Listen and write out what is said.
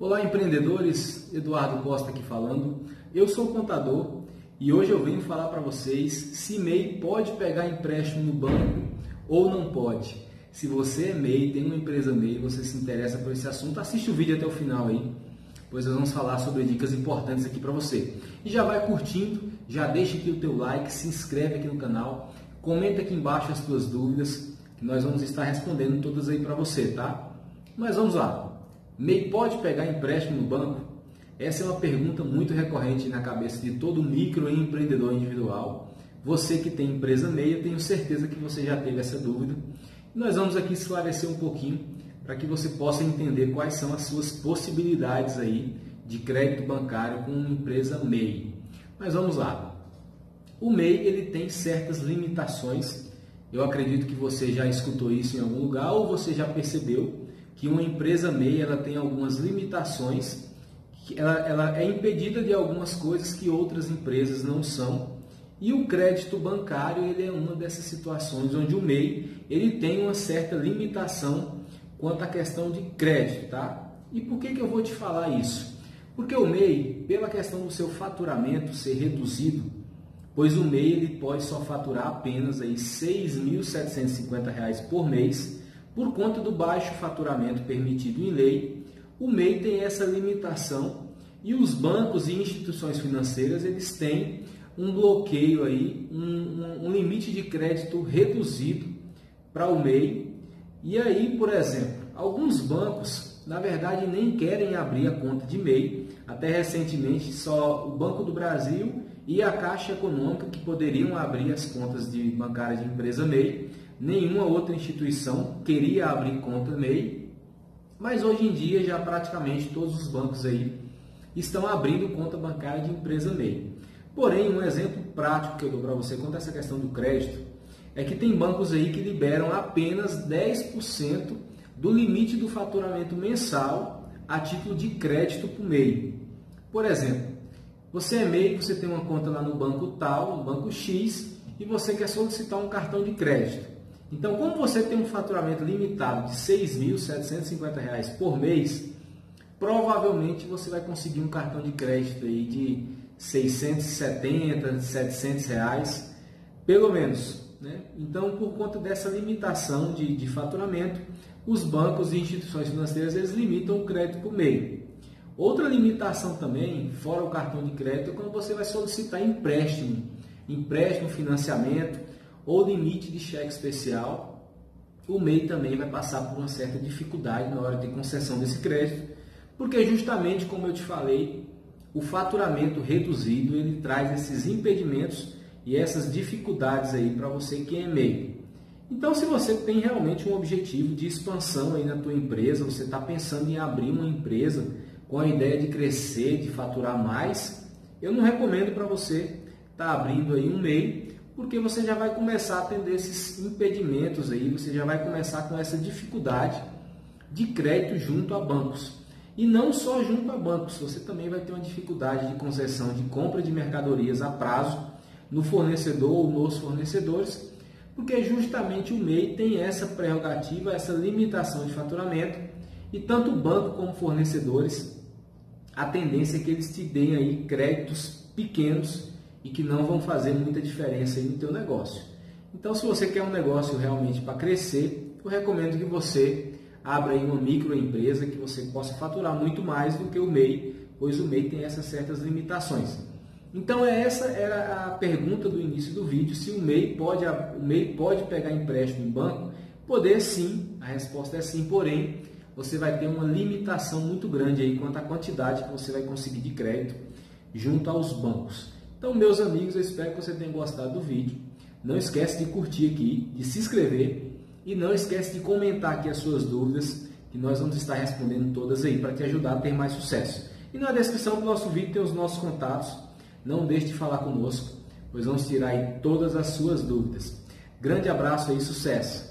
Olá, empreendedores. Eduardo Costa aqui falando. Eu sou contador e hoje eu venho falar para vocês se MEI pode pegar empréstimo no banco ou não pode. Se você é MEI, tem uma empresa MEI, você se interessa por esse assunto, assiste o vídeo até o final aí, pois nós vamos falar sobre dicas importantes aqui para você. E já vai curtindo, já deixa aqui o teu like, se inscreve aqui no canal, comenta aqui embaixo as tuas dúvidas, que nós vamos estar respondendo todas aí para você, tá? Mas vamos lá. MEI pode pegar empréstimo no banco? Essa é uma pergunta muito recorrente na cabeça de todo microempreendedor individual. Você que tem empresa MEI, eu tenho certeza que você já teve essa dúvida. Nós vamos aqui esclarecer um pouquinho para que você possa entender quais são as suas possibilidades aí de crédito bancário com uma empresa MEI. Mas vamos lá. O MEI ele tem certas limitações. Eu acredito que você já escutou isso em algum lugar ou você já percebeu que uma empresa MEI ela tem algumas limitações, ela, ela é impedida de algumas coisas que outras empresas não são. E o crédito bancário ele é uma dessas situações onde o MEI ele tem uma certa limitação quanto à questão de crédito, tá? E por que, que eu vou te falar isso? Porque o MEI, pela questão do seu faturamento ser reduzido, pois o MEI ele pode só faturar apenas R$ 6.750 por mês, por conta do baixo faturamento permitido em lei, o MEI tem essa limitação e os bancos e instituições financeiras eles têm um bloqueio aí, um, um limite de crédito reduzido para o MEI. E aí, por exemplo, alguns bancos, na verdade, nem querem abrir a conta de MEI. Até recentemente, só o Banco do Brasil e a Caixa Econômica que poderiam abrir as contas de bancárias de empresa MEI nenhuma outra instituição queria abrir conta MEI, mas hoje em dia já praticamente todos os bancos aí estão abrindo conta bancária de empresa MEI. Porém, um exemplo prático que eu dou para você quanto a essa questão do crédito é que tem bancos aí que liberam apenas 10% do limite do faturamento mensal a título de crédito o MEI. Por exemplo, você é MEI, você tem uma conta lá no banco tal, no banco X, e você quer solicitar um cartão de crédito. Então, como você tem um faturamento limitado de R$ 6.750 por mês, provavelmente você vai conseguir um cartão de crédito aí de 670, 700 reais, pelo menos. Né? Então, por conta dessa limitação de, de faturamento, os bancos e instituições financeiras eles limitam o crédito por meio. Outra limitação também, fora o cartão de crédito, é quando você vai solicitar empréstimo, empréstimo, financiamento ou limite de cheque especial, o MEI também vai passar por uma certa dificuldade na hora de concessão desse crédito, porque justamente como eu te falei, o faturamento reduzido ele traz esses impedimentos e essas dificuldades aí para você que é MEI. Então, se você tem realmente um objetivo de expansão aí na tua empresa, você está pensando em abrir uma empresa com a ideia de crescer, de faturar mais, eu não recomendo para você estar tá abrindo aí um MEI, porque você já vai começar a atender esses impedimentos aí, você já vai começar com essa dificuldade de crédito junto a bancos. E não só junto a bancos, você também vai ter uma dificuldade de concessão de compra de mercadorias a prazo no fornecedor ou nos fornecedores, porque justamente o MEI tem essa prerrogativa, essa limitação de faturamento, e tanto o banco como fornecedores, a tendência é que eles te deem aí créditos pequenos e que não vão fazer muita diferença no teu negócio. Então, se você quer um negócio realmente para crescer, eu recomendo que você abra aí uma microempresa que você possa faturar muito mais do que o MEI, pois o MEI tem essas certas limitações. Então, essa era a pergunta do início do vídeo, se o MEI pode, o MEI pode pegar empréstimo em banco? Poder sim, a resposta é sim, porém, você vai ter uma limitação muito grande aí quanto à quantidade que você vai conseguir de crédito junto aos bancos. Então, meus amigos, eu espero que você tenha gostado do vídeo. Não esquece de curtir aqui, de se inscrever e não esquece de comentar aqui as suas dúvidas, que nós vamos estar respondendo todas aí para te ajudar a ter mais sucesso. E na descrição do nosso vídeo tem os nossos contatos. Não deixe de falar conosco, pois vamos tirar aí todas as suas dúvidas. Grande abraço e sucesso!